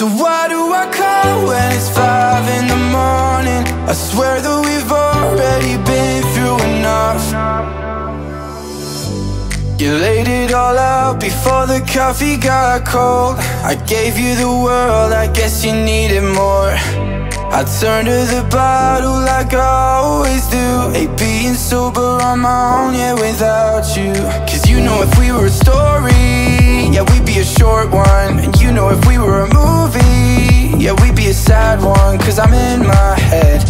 So why do I call when it's five in the morning? I swear that we've already been through enough. You laid it all out before the coffee got cold. I gave you the world, I guess you needed more. I turned to the bottle like I always do. Ain't being sober on my own, yeah, without you. Cause you know if we were a story, yeah, we'd be a short one sad Cause I'm in my head.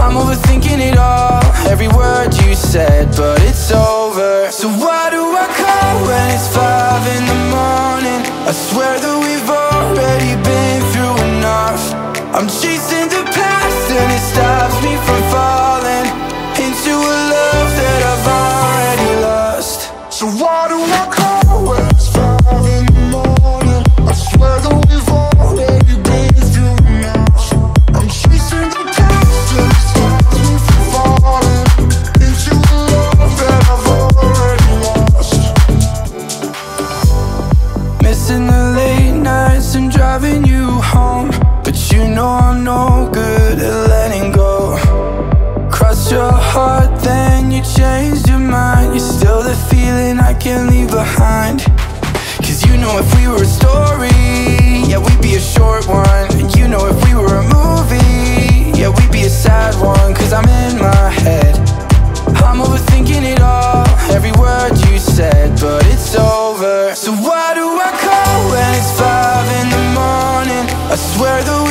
I'm overthinking it all, every word you said But it's over. So why do I call when it's five in the morning? I swear that we've already been through enough. I'm chasing the past and it stops me from falling Into a love that I've already lost. So why do I call you changed your mind You're still the feeling I can't leave behind Cause you know if we were a story Yeah, we'd be a short one And you know if we were a movie Yeah, we'd be a sad one Cause I'm in my head I'm overthinking it all, every word you said, but it's over. So why do I call when it's five in the morning? I swear that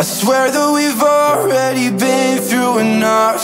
I swear that we've already been through enough.